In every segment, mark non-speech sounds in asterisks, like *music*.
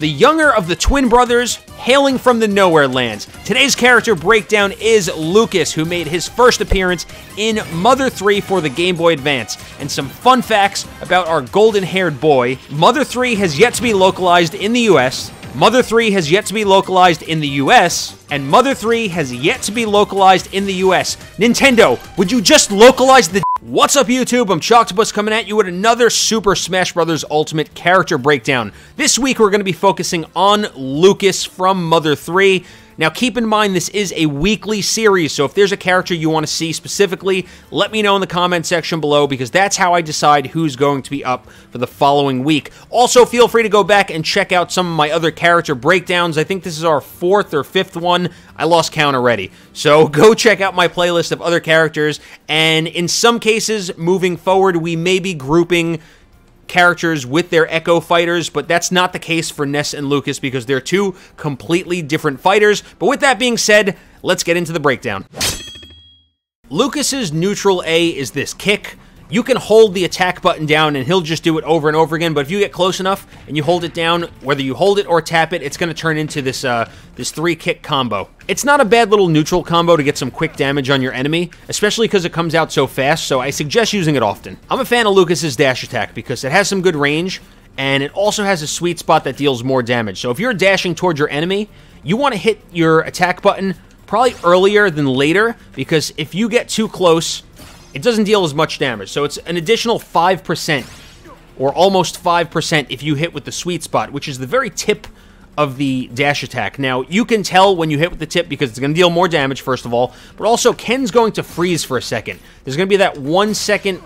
The younger of the twin brothers, hailing from the Nowhere Lands. Today's character breakdown is Lucas, who made his first appearance in Mother 3 for the Game Boy Advance. And some fun facts about our golden haired boy Mother 3 has yet to be localized in the US. Mother 3 has yet to be localized in the US, and Mother 3 has yet to be localized in the US. Nintendo, would you just localize the What's up YouTube? I'm Choctopus coming at you with another Super Smash Bros. Ultimate character breakdown. This week we're going to be focusing on Lucas from Mother 3. Now, keep in mind, this is a weekly series, so if there's a character you want to see specifically, let me know in the comment section below because that's how I decide who's going to be up for the following week. Also, feel free to go back and check out some of my other character breakdowns. I think this is our fourth or fifth one. I lost count already. So *laughs* go check out my playlist of other characters, and in some cases, moving forward, we may be grouping characters with their Echo fighters, but that's not the case for Ness and Lucas because they're two completely different fighters. But with that being said, let's get into the breakdown. Lucas's neutral A is this kick. You can hold the attack button down and he'll just do it over and over again, but if you get close enough and you hold it down, whether you hold it or tap it, it's going to turn into this uh, this three kick combo. It's not a bad little neutral combo to get some quick damage on your enemy, especially because it comes out so fast, so I suggest using it often. I'm a fan of Lucas's dash attack because it has some good range, and it also has a sweet spot that deals more damage. So if you're dashing towards your enemy, you want to hit your attack button probably earlier than later, because if you get too close, it doesn't deal as much damage. So it's an additional 5%, or almost 5% if you hit with the sweet spot, which is the very tip of the dash attack. Now, you can tell when you hit with the tip because it's going to deal more damage, first of all, but also Ken's going to freeze for a second. There's going to be that one second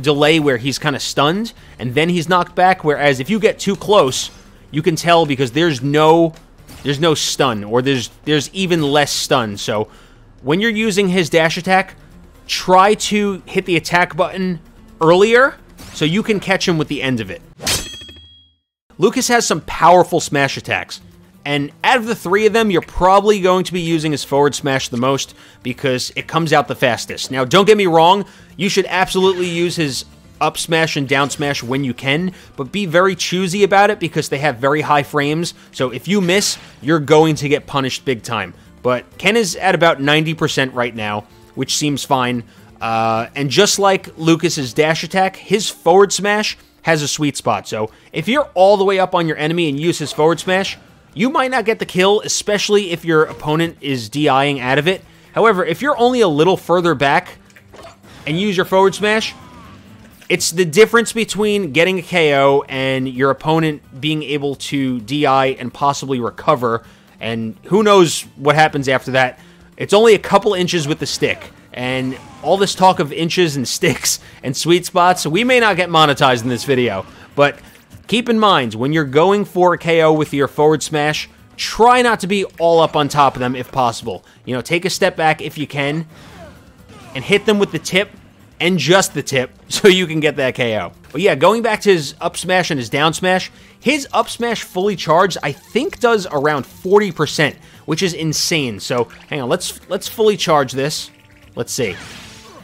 delay where he's kind of stunned, and then he's knocked back, whereas if you get too close, you can tell because there's no there's no stun, or there's there's even less stun. So when you're using his dash attack, try to hit the attack button earlier so you can catch him with the end of it. Lucas has some powerful smash attacks. And out of the three of them, you're probably going to be using his forward smash the most because it comes out the fastest. Now, don't get me wrong, you should absolutely use his up smash and down smash when you can, but be very choosy about it because they have very high frames. So if you miss, you're going to get punished big time. But Ken is at about 90% right now, which seems fine. Uh, and just like Lucas's dash attack, his forward smash has a sweet spot. So if you're all the way up on your enemy and use his forward smash, you might not get the kill, especially if your opponent is DIing out of it. However, if you're only a little further back and use your forward smash, it's the difference between getting a KO and your opponent being able to DI and possibly recover. And who knows what happens after that. It's only a couple inches with the stick. And all this talk of inches and *laughs* sticks and sweet spots, we may not get monetized in this video. But keep in mind, when you're going for a KO with your forward smash, try not to be all up on top of them if possible. You know, take a step back if you can and hit them with the tip and just the tip *laughs* so you can get that KO. But yeah, going back to his up smash and his down smash, his up smash fully charged I think does around 40%, which is insane. So hang on, let's let's fully charge this. Let's see.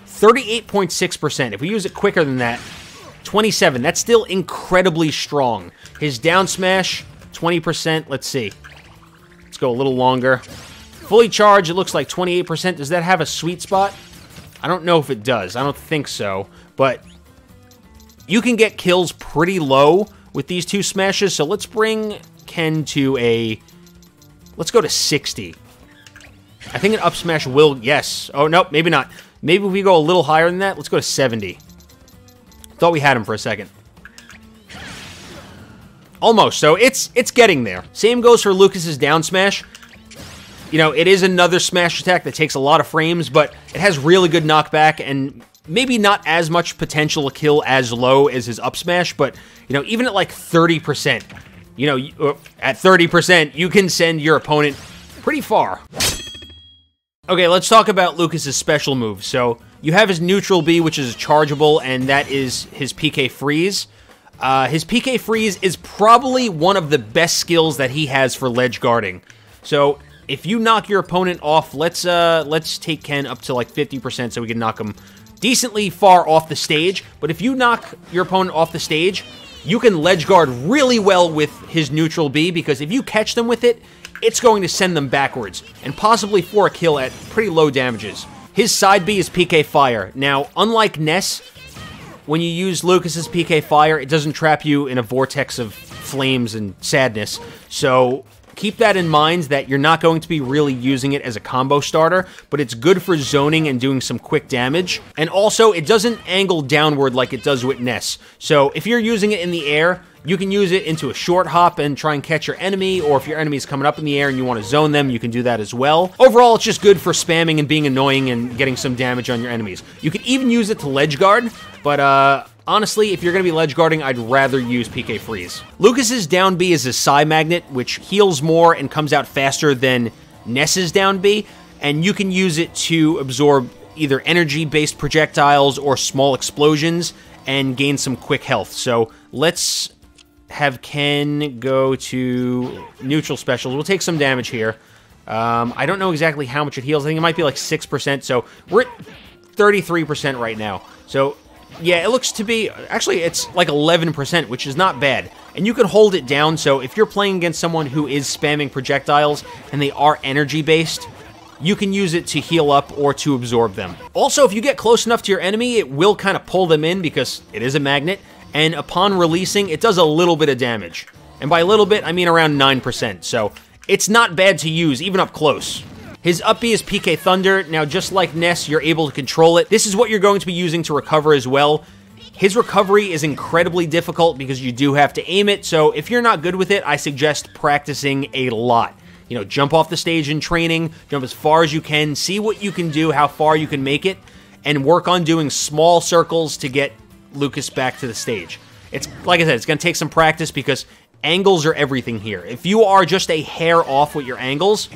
38.6%. If we use it quicker than that, 27. That's still incredibly strong. His down smash, 20%. Let's see. Let's go a little longer. Fully charged, it looks like 28%. Does that have a sweet spot? I don't know if it does. I don't think so. But you can get kills pretty low with these two smashes. So let's bring Ken to a... Let's go to 60. I think an up smash will... Yes. Oh, nope, maybe not. Maybe we go a little higher than that, let's go to 70. Thought we had him for a second. Almost. So it's it's getting there. Same goes for Lucas's down smash. You know, it is another smash attack that takes a lot of frames, but it has really good knockback and maybe not as much potential to kill as low as his up smash, but, you know, even at like 30%, you know, uh, at 30%, you can send your opponent pretty far. Okay, let's talk about Lucas's special move. So, you have his neutral B, which is chargeable, and that is his PK freeze. Uh, his PK freeze is probably one of the best skills that he has for ledge guarding. So, if you knock your opponent off, let's uh, let's take Ken up to like 50% so we can knock him decently far off the stage. But if you knock your opponent off the stage, You can ledge guard really well with his neutral B because if you catch them with it, it's going to send them backwards, and possibly for a kill at pretty low damages. His side B is PK Fire. Now, unlike Ness, when you use Lucas's PK Fire, it doesn't trap you in a vortex of flames and sadness. So keep that in mind that you're not going to be really using it as a combo starter, but it's good for zoning and doing some quick damage. And also, it doesn't angle downward like it does with Ness. So if you're using it in the air, you can use it into a short hop and try and catch your enemy, or if your enemy is coming up in the air and you want to zone them, you can do that as well. Overall, it's just good for spamming and being annoying and getting some damage on your enemies. You can even use it to ledge guard, but uh, honestly, if you're going to be ledge guarding, I'd rather use PK Freeze. Lucas's down B is a Psi Magnet, which heals more and comes out faster than Ness's down B, and you can use it to absorb either energy-based projectiles or small explosions and gain some quick health. So let's have Ken go to neutral specials. We'll take some damage here. Um, I don't know exactly how much it heals. I think it might be like 6%, so we're at 33% right now. So, yeah, it looks to be... Actually, it's like 11%, which is not bad. And you can hold it down, so if you're playing against someone who is spamming projectiles and they are energy-based, you can use it to heal up or to absorb them. Also, if you get close enough to your enemy, it will kind of pull them in because it is a magnet, and upon releasing, it does a little bit of damage. And by a little bit, I mean around 9%, so it's not bad to use, even up close. His up is PK Thunder. Now, just like Ness, you're able to control it. This is what you're going to be using to recover as well. His recovery is incredibly difficult because you do have to aim it, so if you're not good with it, I suggest practicing a lot. You know, jump off the stage in training, jump as far as you can, see what you can do, how far you can make it, and work on doing small circles to get Lucas back to the stage. It's like I said, it's going to take some practice because angles are everything here. If you are just a hair off with your angles,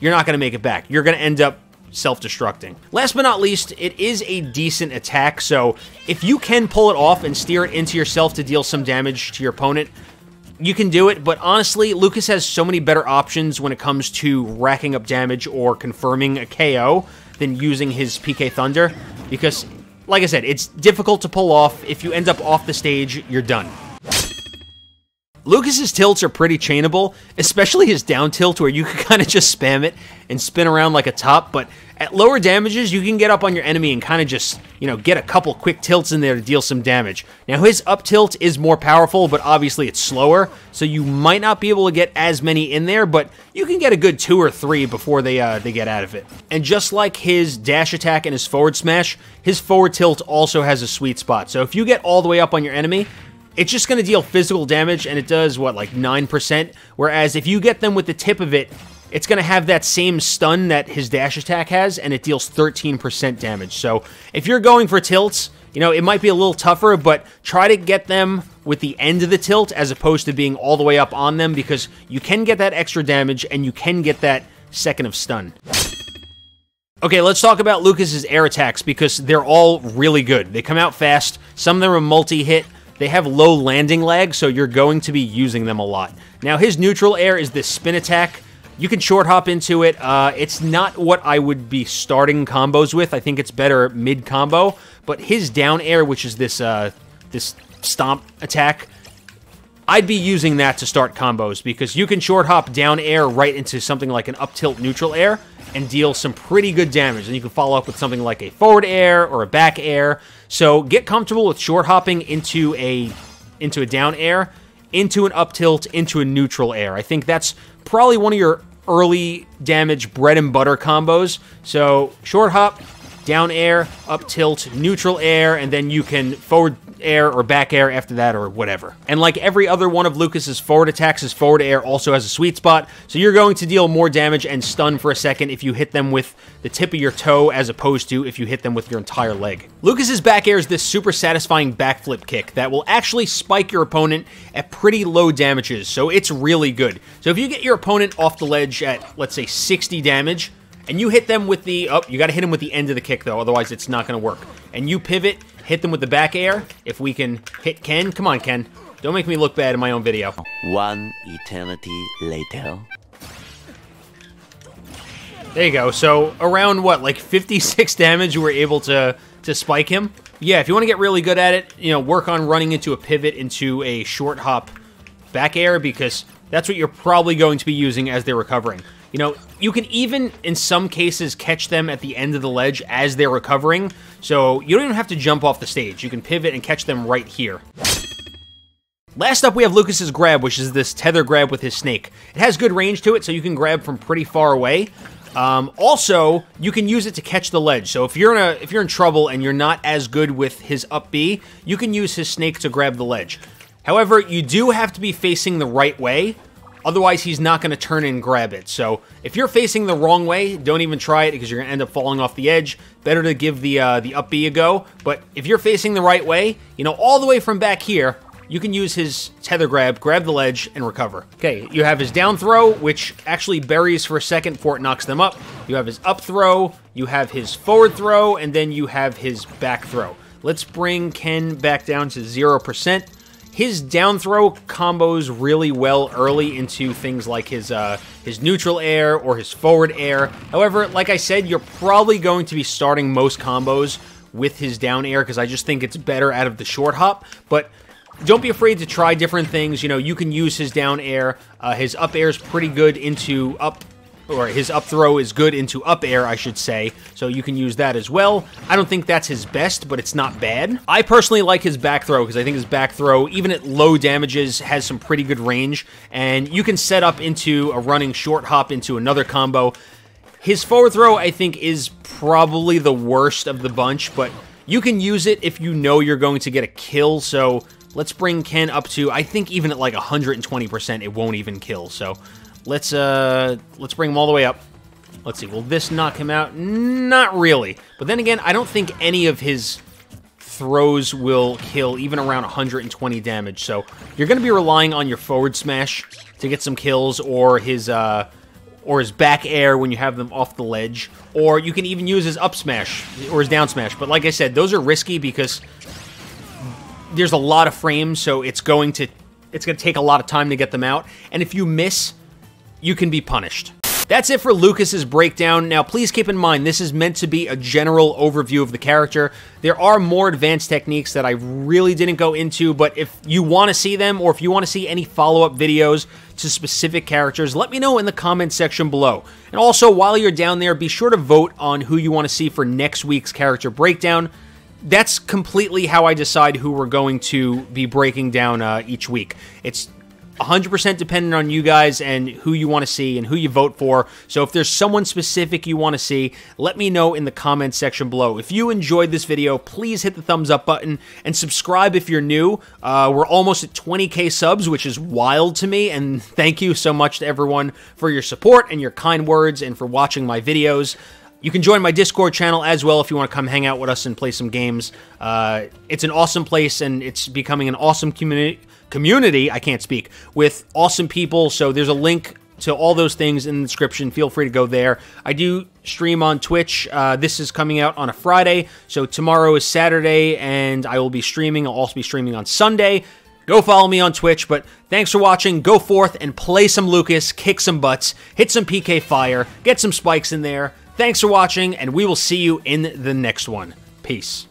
you're not going to make it back. You're going to end up self-destructing. Last but not least, it is a decent attack, so if you can pull it off and steer it into yourself to deal some damage to your opponent, you can do it, but honestly, Lucas has so many better options when it comes to racking up damage or confirming a KO than using his PK Thunder, because like I said, it's difficult to pull off. If you end up off the stage, you're done. Lucas's tilts are pretty chainable, especially his down tilt where you *laughs* can kind of just spam it and spin around like a top, but at lower damages, you can get up on your enemy and kind of just, you know, get a couple quick tilts in there to deal some damage. Now, his up tilt is more powerful, but obviously it's slower, so you might not be able to get as many in there, but you can get a good two or three before they, uh, they get out of it. And just like his dash attack and his forward smash, his forward tilt also has a sweet spot. So if you get all the way up on your enemy, it's just going to deal physical damage, and it does, what, like 9%? Whereas if you get them with the tip of it, it's going to have that same stun that his dash attack has, and it deals 13% damage. So if you're going for tilts, you know, it might be a little tougher, but try to get them with the end of the tilt as opposed to being all the way up on them because you can get that extra damage and you can get that second of stun. Okay, let's talk about Lucas's air attacks because they're all really good. They come out fast. Some of them are multi-hit. They have low landing lag, so you're going to be using them a lot. Now, his neutral air is this spin attack. You can short hop into it. Uh, it's not what I would be starting combos with. I think it's better mid combo. But his down air, which is this uh, this stomp attack, I'd be using that to start combos because you can short hop down air right into something like an up tilt neutral air and deal some pretty good damage. And you can follow up with something like a forward air or a back air. So get comfortable with short hopping into a into a down air, into an up tilt, into a neutral air. I think that's probably one of your early damage bread and butter combos. So short hop, down air, up tilt, neutral air, and then you can forward air or back air after that or whatever. And like every other one of Lucas's forward attacks, his forward air also has a sweet spot, so you're going to deal more damage and stun for a second if you hit them with the tip of your toe as opposed to if you hit them with your entire leg. Lucas's back air is this super satisfying backflip kick that will actually spike your opponent at pretty low damages, so it's really good. So if you get your opponent off the ledge at, let's say, 60 damage, and you hit them with the, oh, you gotta hit them with the end of the kick though, otherwise it's not gonna work. And you pivot, hit them with the back air. If we can hit Ken, come on Ken. Don't make me look bad in my own video. One eternity later. There you go. So around what, like 56 damage, you were able to to spike him. Yeah, if you want to get really good at it, you know, work on running into a pivot into a short hop back air because that's what you're probably going to be using as they're recovering. You know, you can even, in some cases, catch them at the end of the ledge as they're recovering, so you don't even have to jump off the stage. You can pivot and catch them right here. Last up, we have Lucas's grab, which is this tether grab with his snake. It has good range to it, so you can grab from pretty far away. Um, also, you can use it to catch the ledge. So if you're in a if you're in trouble and you're not as good with his up B, you can use his snake to grab the ledge. However, you do have to be facing the right way. Otherwise, he's not going to turn and grab it. So if you're facing the wrong way, don't even try it because you're going to end up falling off the edge. Better to give the uh, the up B a go. But if you're facing the right way, you know, all the way from back here, you can use his tether grab, grab the ledge, and recover. Okay, you have his down throw, which actually buries for a second before it knocks them up. You have his up throw, you have his forward throw, and then you have his back throw. Let's bring Ken back down to 0%. His down throw combos really well early into things like his uh, his neutral air or his forward air. However, like I said, you're probably going to be starting most combos with his down air because I just think it's better out of the short hop. But don't be afraid to try different things. You know, you can use his down air. Uh, his up air is pretty good into up, or his up throw is good into up air, I should say. So you can use that as well. I don't think that's his best, but it's not bad. I personally like his back throw because I think his back throw, even at low damages, has some pretty good range. And you can set up into a running short hop into another combo. His forward throw, I think, is probably the worst of the bunch, but you can use it if you know you're going to get a kill. So Let's bring Ken up to, I think even at like 120%, it won't even kill. So let's, uh, let's bring him all the way up. Let's see, will this knock him out? Not really. But then again, I don't think any of his throws will kill even around 120 damage. So you're going to be relying on your forward smash to get some kills or his, uh, or his back air when you have them off the ledge, or you can even use his up smash or his down smash. But like I said, those are risky because there's a lot of frames, so it's going to it's going to take a lot of time to get them out. And if you miss, you can be punished. That's it for Lucas's breakdown. Now, please keep in mind, this is meant to be a general overview of the character. There are more advanced techniques that I really didn't go into, but if you want to see them, or if you want to see any follow-up videos to specific characters, let me know in the comment section below. And also, while you're down there, be sure to vote on who you want to see for next week's character breakdown that's completely how I decide who we're going to be breaking down uh, each week. It's 100% dependent on you guys and who you want to see and who you vote for. So if there's someone specific you want to see, let me know in the comments section below. If you enjoyed this video, please hit the thumbs up button and subscribe if you're new. Uh, we're almost at 20k subs, which is wild to me. And *laughs* thank you so much to everyone for your support and your kind words and for watching my videos. You can join my Discord channel as well if you want to come hang out with us and play some games. Uh, it's an awesome place and it's becoming an awesome community. Community, I can't speak with awesome people. So there's a link to all those things in the description. Feel free to go there. I do stream on Twitch. Uh, this is coming out on a Friday, so tomorrow is Saturday, and I will be streaming. I'll also be streaming on Sunday. Go follow me on Twitch, but thanks for watching. Go forth and play some Lucas, kick some butts, hit some PK fire, get some spikes in there. Thanks for watching, and we will see you in the next one. Peace.